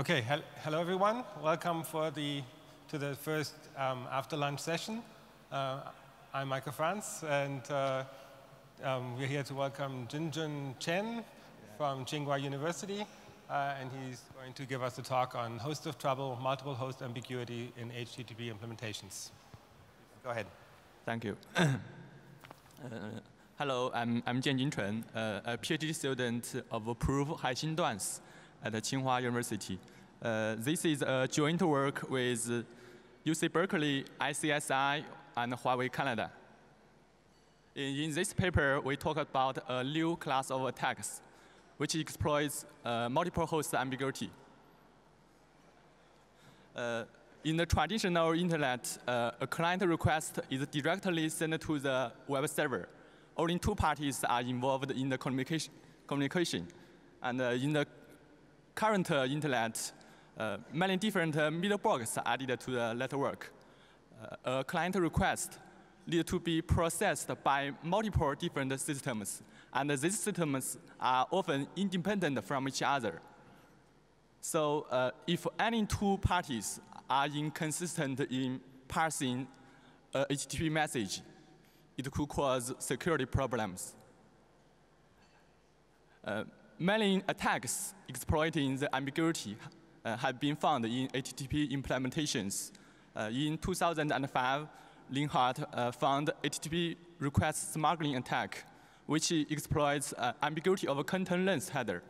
Okay, hel hello everyone. Welcome for the, to the first um, after lunch session. Uh, I'm Michael Franz, and uh, um, we're here to welcome Jianjun Chen from Tsinghua University, uh, and he's going to give us a talk on host of trouble, multiple host ambiguity in HTTP implementations. Go ahead. Thank you. Uh, hello, I'm, I'm Jianjun Chen, uh, a PhD student of Proof Haixin Duan's at Tsinghua University. Uh, this is a joint work with UC Berkeley, ICSI, and Huawei Canada. In, in, this paper, we talk about a new class of attacks, which exploits uh, multiple host ambiguity. Uh, in the traditional internet, uh, a client request is directly sent to the web server. Only two parties are involved in the communication. communication. And uh, in the current uh, internet, uh, many different uh, middleboxes are added to the network. a client request need to be processed by multiple different systems, and these systems are often independent from each other. So uh, if any two parties are inconsistent in parsing a HTTP message, it could cause security problems. Many attacks exploiting the ambiguity uh, have been found in HTTP implementations. Uh, in 2005, Linhart uh, found HTTP request smuggling attack, which exploits uh, ambiguity of content length header.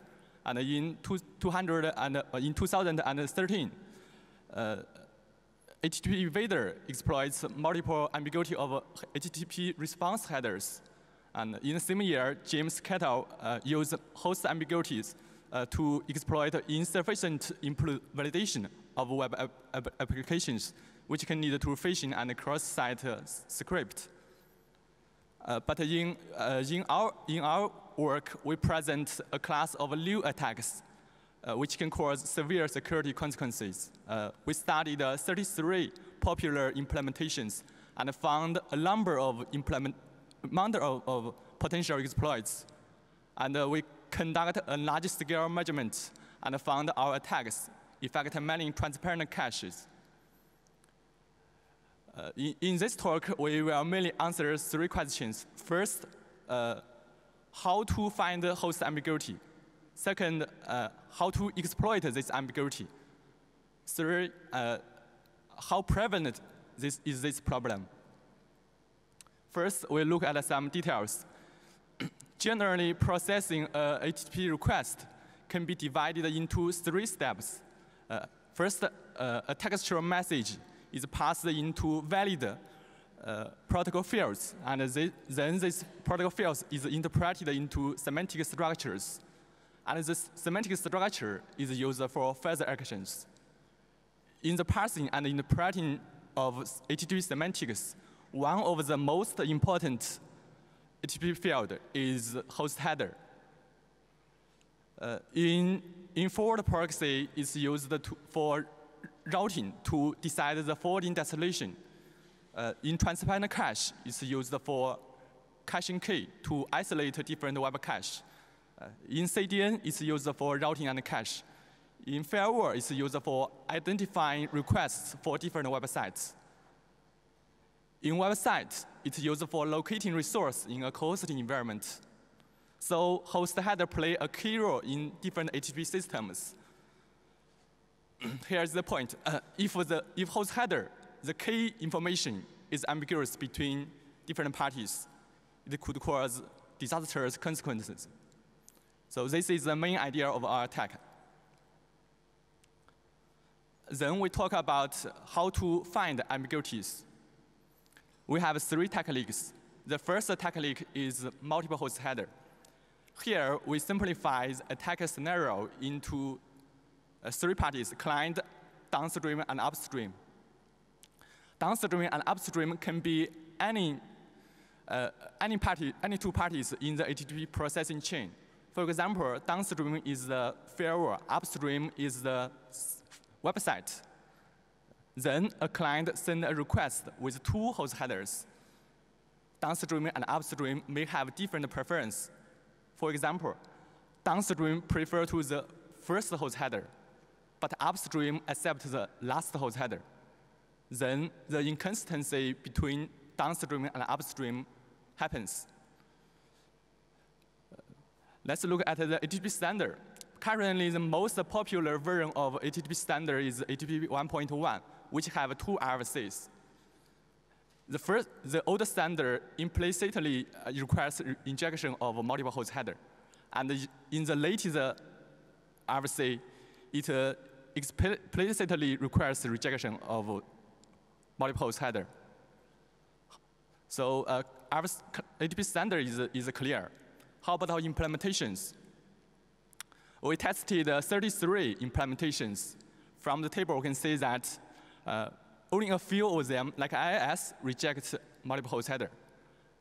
And in, two, 200 and, uh, in 2013, HTTP uh, Evader exploits multiple ambiguity of HTTP response headers. And in the same year, James Kettle uh, used host ambiguities uh, to exploit insufficient validation of web ap applications, which can lead to phishing and cross-site uh, script. Uh, but in, uh, in, our, in our work, we present a class of new attacks uh, which can cause severe security consequences. We studied uh, 33 popular implementations and found a number of, implement, number of, of potential exploits. And uh, we conduct a large-scale measurement and found our attacks affect many transparent caches. Uh, in, in, this talk, we will mainly answer three questions. First, uh, how to find host ambiguity. Second, uh, how to exploit this ambiguity. Third, uh, how prevalent this is this problem. First, we look at some details. Generally, processing a HTTP request can be divided into three steps. Uh, first, uh, a textual message is passed into valid uh, protocol fields, and then this protocol fields is interpreted into semantic structures. And this semantic structure is used for further actions. In the parsing and interpreting of HTTP semantics, one of the most important HTTP field is host header. Uh, in, in forward proxy, it's used to, for routing to decide the forwarding destination. Uh, in transparent cache, it's used for caching key to isolate different web cache. Uh, in CDN, it's used for routing and cache. In firewall, it's used for identifying requests for different websites. In website, it's used for locating resource in a co-hosting environment. So host header play a key role in different HTTP systems. Here's the point. Uh, if, the, if host header, the key information is ambiguous between different parties, it could cause disastrous consequences. So this is the main idea of our attack. Then we talk about how to find ambiguities we have three techniques. The first technique is multiple host header. Here, we simplify the attack scenario into uh, three parties, client, downstream, and upstream. Downstream and upstream can be any, uh, any, party, any two parties in the HTTP processing chain. For example, downstream is the firewall, upstream is the website. Then a client sends a request with two host headers. Downstream and upstream may have different preference. For example, downstream prefer to the first host header, but upstream accept the last host header. Then the inconsistency between downstream and upstream happens. Let's look at the HTTP standard. Currently, the most popular version of HTTP standard is HTTP 1.1, which have two RFCs. The first, the old standard implicitly uh, requires injection of multiple host header. And in the latest RFC, it uh, explicitly requires rejection of multiple host header. So uh, HTTP standard is, is clear. How about our implementations? We tested uh, 33 implementations. From the table, we can see that uh, only a few of them, like IIS, reject multiple host header.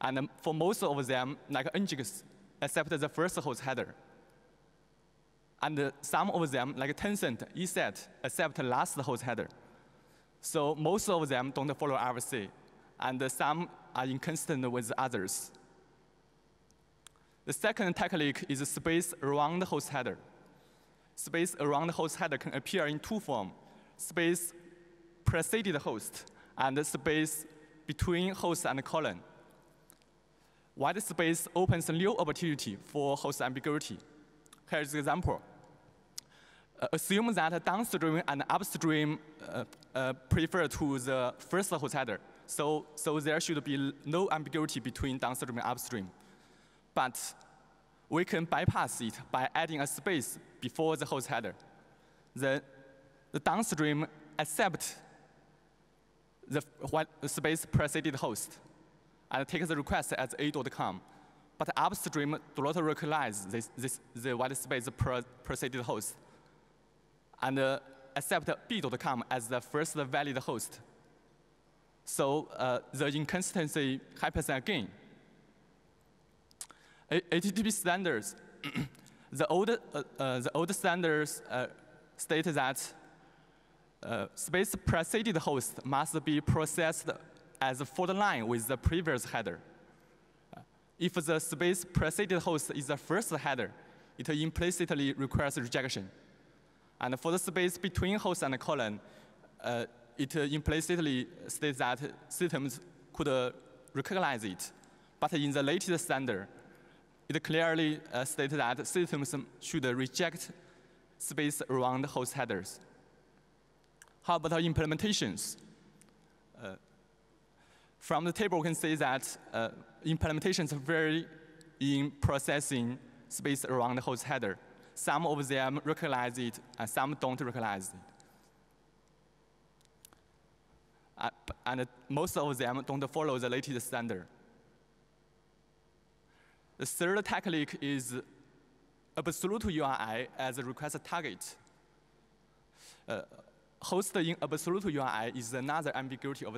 And for most of them, like Nginx, accept the first host header. And some of them, like Tencent, ESET, accept the last host header. So most of them don't follow RFC, and some are inconsistent with others. The second technique is space around the host header. Space around the host header can appear in two forms, space preceded host and space between host and colon. White space opens a new opportunity for host ambiguity. Here's an example. Uh, assume that downstream and upstream uh, uh, prefer to the first host header. So, so there should be no ambiguity between downstream and upstream. But we can bypass it by adding a space before the host header. The, the downstream accept the space preceded host and take the request as a.com. But upstream do not recognize this, this, the white space preceded host and uh, accept b.com as the first valid host. So uh, the inconsistency happens again. A HTTP standards, the old, uh, uh, the old standards uh, state that uh, space preceded host must be processed as a fault line with the previous header. If the space preceded host is the first header, it implicitly requires rejection. And for the space between host and colon, uh, it implicitly states that systems could uh, recognize it. But in the latest standard, it clearly uh, states that systems should reject space around host headers. How about our implementations? Uh, from the table, we can see that uh, implementations vary in processing space around the host header. Some of them recognize it, and some don't recognize it. Uh, and most of them don't follow the latest standard. The third technique is absolute URI as a request target. Uh, host in absolute URI is another ambiguity of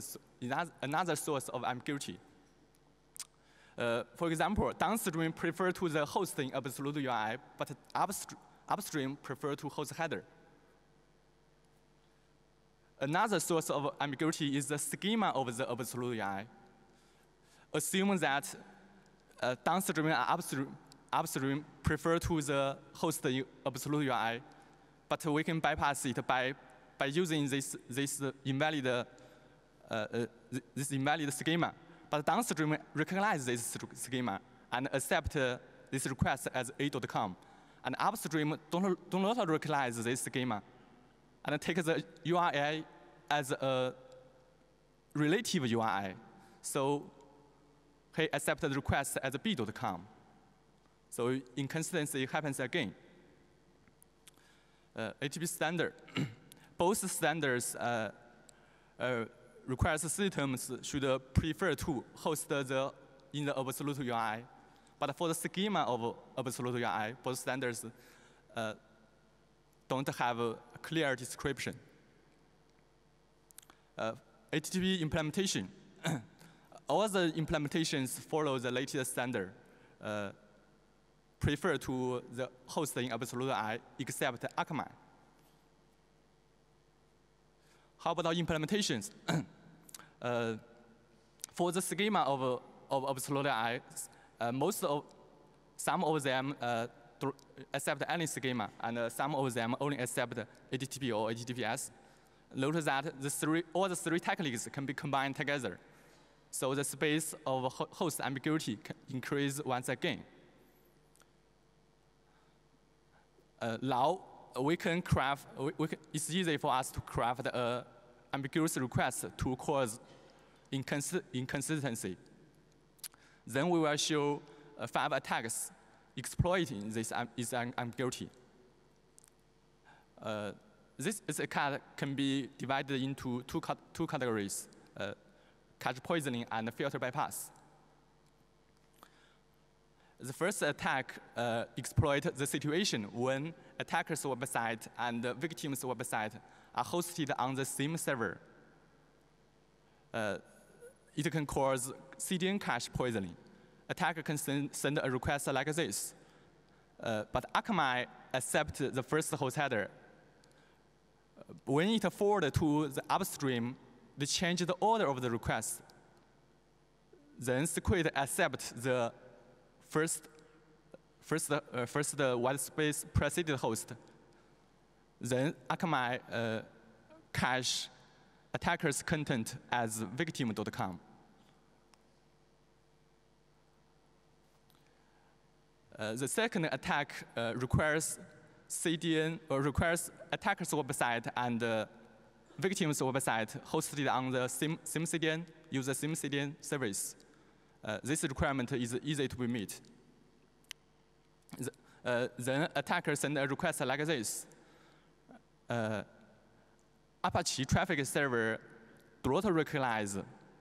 another source of ambiguity. Uh, for example, downstream prefer to the host in absolute URI, but upstream, prefer to host header. Another source of ambiguity is the schema of the absolute URI. Assume that uh, downstream and upstream, upstream prefer to the host in absolute URI, but we can bypass it by, by using this, this invalid, uh, uh, this invalid schema. But downstream recognize this schema and accept uh, this request as a.com. And upstream don't, do not recognize this schema and take the URI as a relative URI. So he accepts the request as b.com. So inconsistency happens again. Uh, HTTP standard. Both standards uh, uh, requires systems should prefer to host the in the absolute URI. But for the schema of absolute URI, both standards uh, don't have a clear description. Uh, HTTP implementation. All the implementations follow the latest standard. Uh, prefer to the host in absolute URI except Akamai. How about implementations? uh, for the schema of, of absolute URI, uh, most of, some of them uh, accept any schema, and uh, some of them only accept HTTP or HTTPS. Notice that the three, all the three techniques can be combined together. So the space of host ambiguity can increase once again. Uh, now we can craft, we, we can, it's easy for us to craft an ambiguous request to cause inconsistency. Then we will show uh, five attacks exploiting this, um, this ambiguity. Uh, this, this attack can be divided into two, two categories, uh, cache poisoning and filter bypass. The first attack uh, exploit the situation when attacker's website and the victim's website are hosted on the same server. Uh, it can cause CDN cache poisoning. Attacker can send, send a request like this. Uh, but Akamai accepts the first host header. When it forward to the upstream, they change the order of the request. Then Squid accepts the first, first, uh, first the white space preceded host. Then Akamai uh, cache attacker's content as victim.com. Uh, the second attack uh, requires CDN or requires attacker's website and uh, victim's website hosted on the same, same CDN, use the same CDN service. Uh, this requirement is easy to be met. The, uh, then attacker send a request like this. Uh, Apache traffic server do not recognize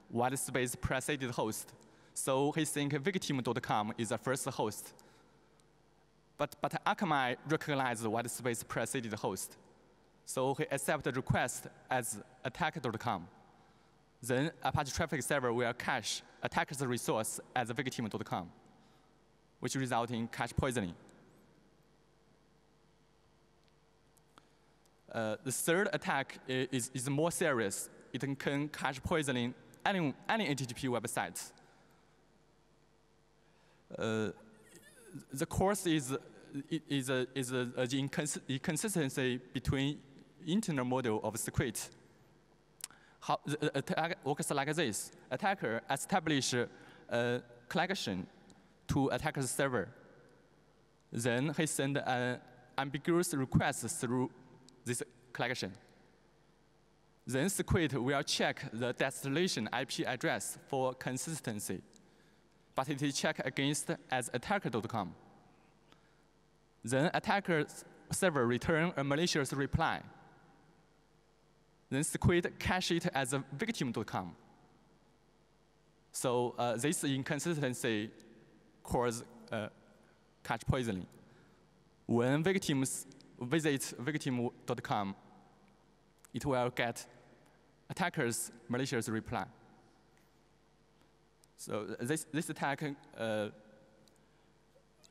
white space preceded host. So he think victim.com is the first host. But, but Akamai recognizes white space preceded host. So he accept the request as attack.com. Then Apache traffic server will cache attacker's resource as victim.com, which result in cache poisoning. Uh, the third attack is, is more serious. It can cache poisoning any, any HTTP website. Uh, the cause is, is, a, is a, a inconsistency between internal model of script. How, the attack works like this. Attacker establish a collection to attacker's server. Then he send an ambiguous request through this collection. Then Squid will check the destination IP address for consistency, but it is checked against as attacker.com. Then attacker server return a malicious reply. Then Squid cache it as a victim.com. So uh, this inconsistency causes uh, cache poisoning. When victims visit victim.com, it will get attacker's malicious reply. So this, this attack, uh,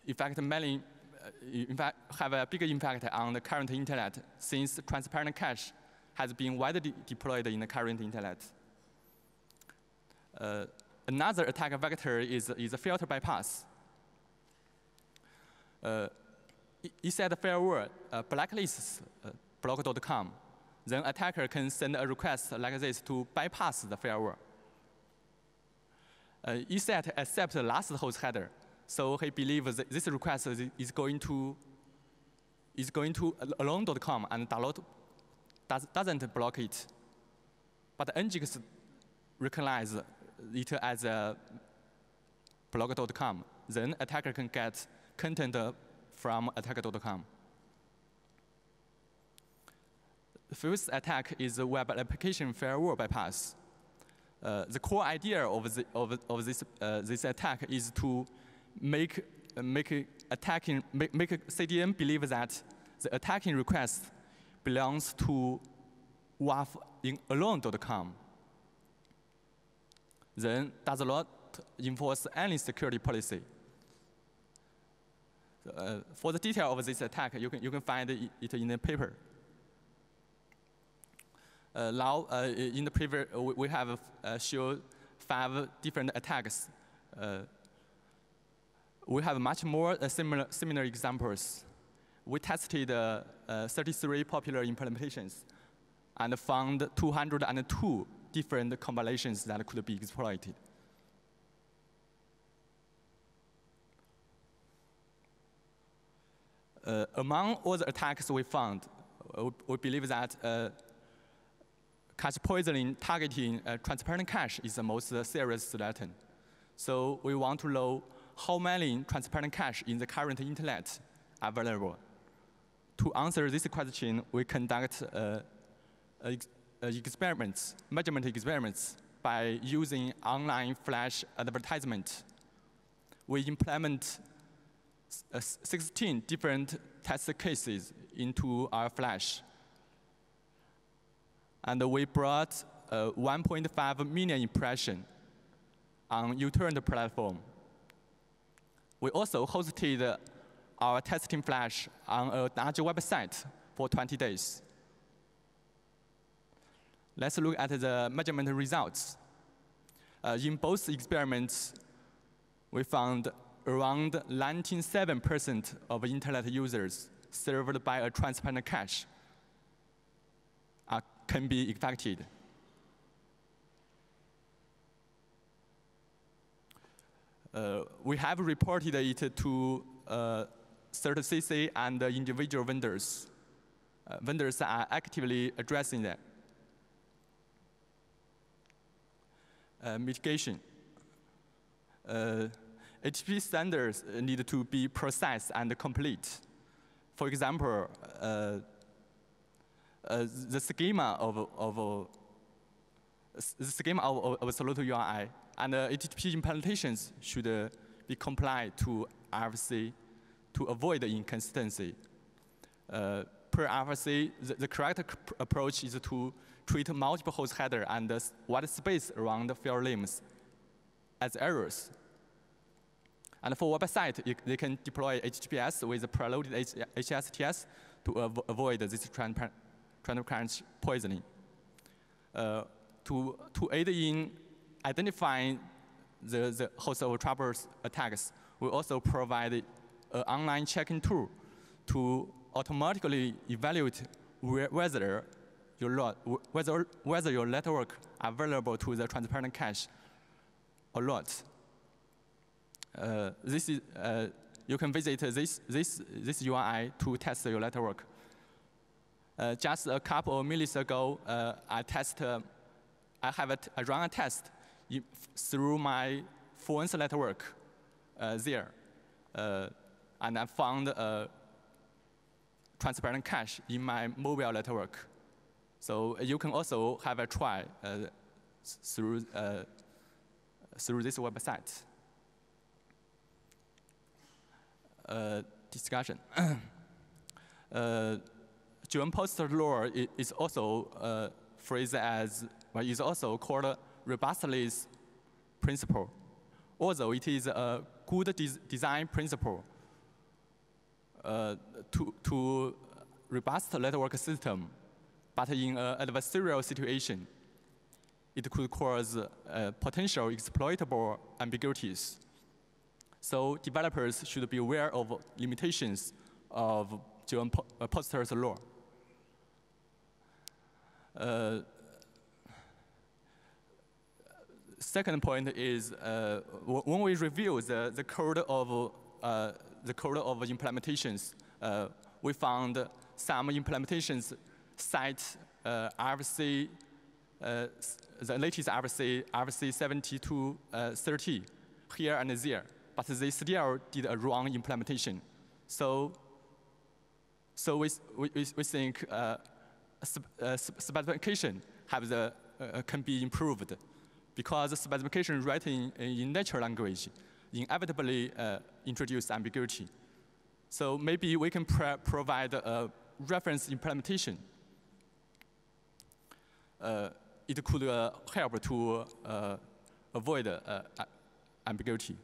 in fact, mainly, uh, in fact, have a bigger impact on the current internet since transparent cache has been widely deployed in the current internet. Uh, another attack vector is, is a filter bypass. Uh, inside the firewall uh, blacklists uh, blog.com. Then attacker can send a request like this to bypass the firewall. Uh, ESET accepts the last host header, so he believes this request is going to is going to alone.com and download does, doesn't block it. But Nginx recognize it as a blog.com. Then attacker can get content from attacker.com. First attack is the web application firewall bypass. Uh, the core idea of, the, of, of this, uh, this attack is to make, uh, make attacking, make, make CDN believe that the attacking request belongs to WAF in alone.com. Then does not enforce any security policy. Uh, for the detail of this attack, you can, you can find it in the paper. Uh, now, uh, in the previous, we have uh, five different attacks. Uh, we have much more uh, similar, similar examples. We tested uh, uh, 33 popular implementations and found 202 different combinations that could be exploited. Uh, among all the attacks we found, uh, we believe that uh, cache poisoning targeting uh, transparent cache is the most serious threat. So we want to know how many transparent cache in the current internet are available. To answer this question, we conduct uh, experiments, measurement experiments by using online flash advertisement. We implement uh, 16 different test cases into our flash. And we brought uh, 1.5 million impression on uTorrent platform. We also hosted our testing flash on a large website for 20 days. Let's look at the measurement results. Uh, in both experiments, we found around 97% of internet users served by a transparent cache uh, can be affected. Uh, we have reported it to uh, CertCC and individual vendors. Uh, vendors are actively addressing that. Uh, mitigation. Uh, HTTP standards need to be precise and complete. For example, uh, uh, the schema of, of the schema of, of, Solute URI and uh, HTTP implementations should uh, be compliant to RFC to avoid inconsistency. Uh, per RFC, the, the, correct approach is to treat multiple host header and white space around the field names as errors. And for website, they can deploy HTTPS with preloaded HSTS to av avoid this transparent poisoning. Uh, to, to aid in identifying the, the host of troubles attacks, we also provide an online checking tool to automatically evaluate whether your, whether, whether your network available to the transparent cache or not. Uh, this is, uh, you can visit this, this, this URI to test your network. Uh, just a couple of minutes ago, uh, I test, uh, I have a I run a test through my phone's network uh, there. And I found a transparent cache in my mobile network. So you can also have a try through, through this website. Uh, discussion. uh, Jon Postel law is also uh, phrased as, well, is also called robustness principle. Although it is a good des design principle uh, to, to robust network system, but in an adversarial situation, it could cause uh, potential exploitable ambiguities. So developers should be aware of limitations of Jon uh, Postel's law. Uh, second point is uh, when we review the, the code of uh, the code of implementations, uh, we found some implementations cite uh, RFC, the latest RFC, RFC 7230 here and there but they still did a wrong implementation. So, so we, we, we think uh, uh, specification have the, uh, can be improved because the specification written in natural language inevitably uh, introduce ambiguity. So maybe we can provide a reference implementation. Uh, it could uh, help to avoid ambiguity.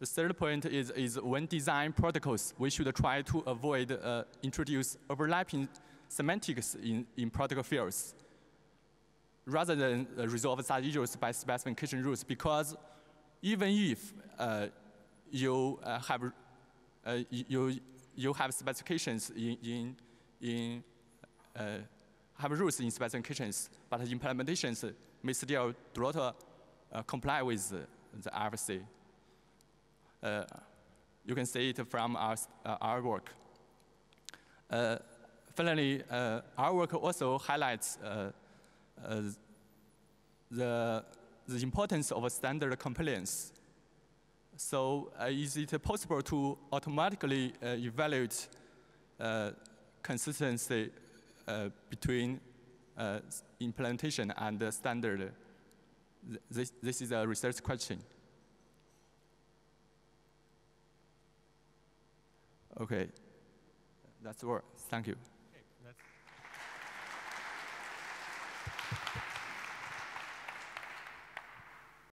The third point is, is when design protocols, we should try to avoid uh, introduce overlapping semantics in, in protocol fields rather than uh, resolve such issues by specification rules because even if uh, you uh, have uh, you you have specifications in in in uh, have rules in specifications, but implementations may still do not comply with the RFC. Uh, you can see it from our, our work. Uh, finally, our work also highlights the, the importance of standard compliance. So uh, is it possible to automatically uh, evaluate uh, consistency between implementation and the standard? This, this is a research question. Okay, that's all. Thank you.